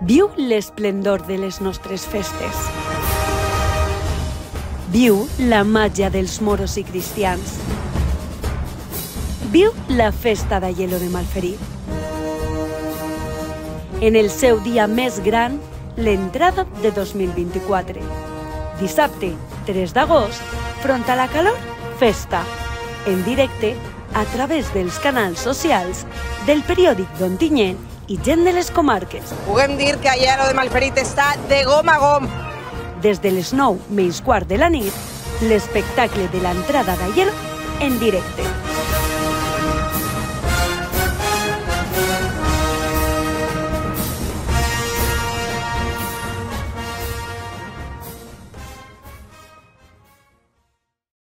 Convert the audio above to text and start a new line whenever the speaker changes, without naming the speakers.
Viu l'esplendor de les nostres festes. Viu la màgia dels moros i cristians. Viu la festa d'Aielo de Malferit. En el seu dia més gran, l'entrada de 2024. Dissabte, 3 d'agost, front a la calor, festa. En directe, a través dels canals socials del periòdic d'Ontinyent i gent de les comarques.
Puguem dir que Aielo de Malferit està de gom a gom.
Des de les 9 menys quart de la nit, l'espectacle de l'entrada d'Aielo en directe.